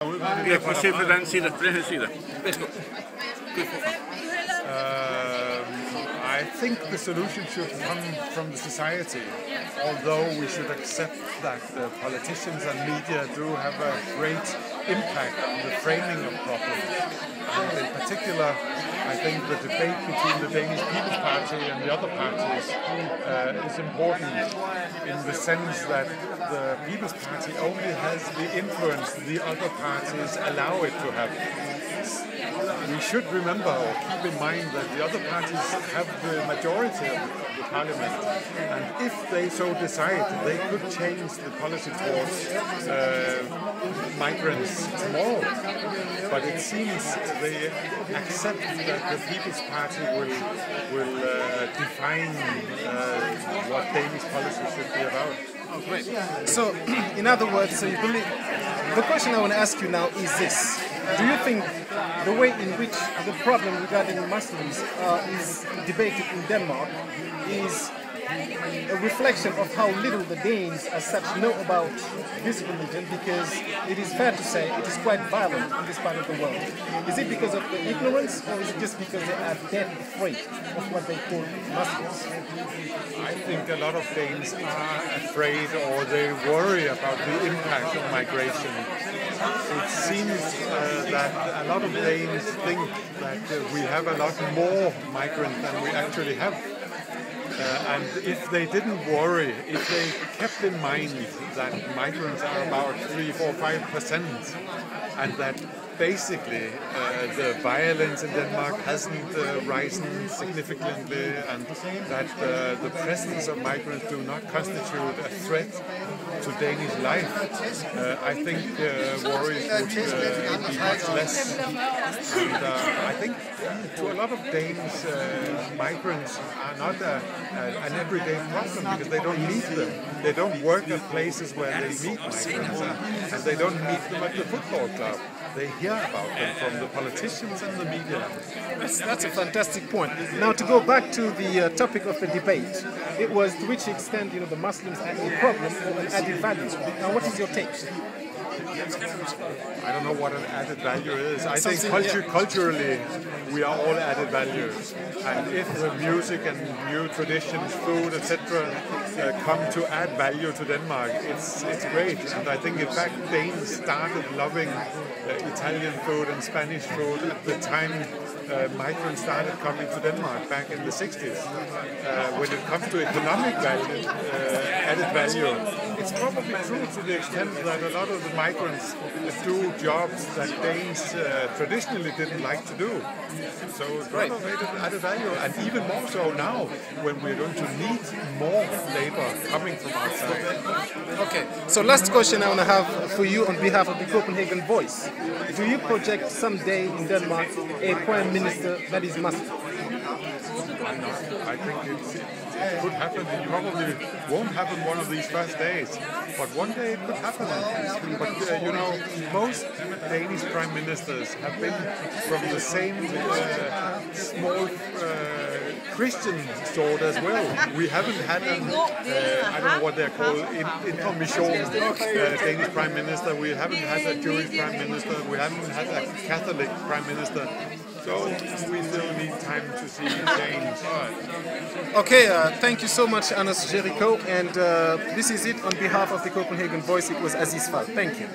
Vi får se på den siden, på den her side. Um, I think the solution should come from the society, although we should accept that the politicians and media do have a great impact on the framing of problems. And in particular, I think the debate between the Danish People's Party and the other parties uh, is important in the sense that the People's Party only has the influence the other parties allow it to have. We should remember or keep in mind that the other parties have the majority of the parliament, and if they so decide, they could change the policy towards uh, migrants tomorrow. But it seems they accept that the People's Party will will uh, define uh, what Danish policy should be about. Oh, great. So, in other words, so you believe the question I want to ask you now is this: Do you think the way in which the problem regarding Muslims uh, is debated in Denmark is reflection of how little the Danes as such know about this religion because it is fair to say it is quite violent in this part of the world. Is it because of the ignorance or is it just because they are dead afraid of what they call Muslims? I think a lot of Danes are afraid or they worry about the impact of migration. It seems uh, that a lot of Danes think that uh, we have a lot more migrants than we actually have. And if they didn't worry, if they kept in mind that migrants are about three, four, five percent, and that basically uh, the violence in Denmark hasn't uh, risen significantly, and that uh, the presence of migrants do not constitute a threat to Danish life, uh, I think uh, worries would uh, be much less. And I think to a lot of Danes, migrants are not a, a, an everyday problem because they don't meet them. They don't work at places where they meet migrants, and they don't meet them at the football club. They hear about them from the politicians and the media. That's, that's a fantastic point. Now, to go back to the uh, topic of the debate, it was to which extent you know the Muslims are a problem or added value. Now, what is your take? I don't know what an added value is. I think culture, culturally, we are all added value. And if the music and new traditions, food, etc., uh, come to add value to Denmark, it's it's great. And I think, in fact, Danes started loving uh, Italian food and Spanish food at the time uh, migrants started coming to Denmark back in the 60s. Uh, when it comes to economic value, uh, added value, it's probably true to the extent that a lot of the migrants do jobs that Danes uh, traditionally didn't like to do. So it's right. added, added value, and even more so now when we're going to need more labor coming from outside. Okay, so last question I want to have for you on behalf of the Copenhagen Voice. Do you project someday in Denmark a prime minister that is Muslim? I think it could happen. It probably won't happen one of these first days, but one day it could happen. But uh, you know, most Danish prime ministers have been from the same uh, small uh, Christian sort as well. We haven't had an, uh, I don't know what they're called, in, Inner Mission uh, Danish prime minister. We haven't had a Jewish prime minister. We haven't had a Catholic prime minister. So we still need time to see change. Okay, uh, thank you so much, Anders Jerichow. And uh, this is it on behalf of the Copenhagen Voice. It was Aziz Fall. Thank you.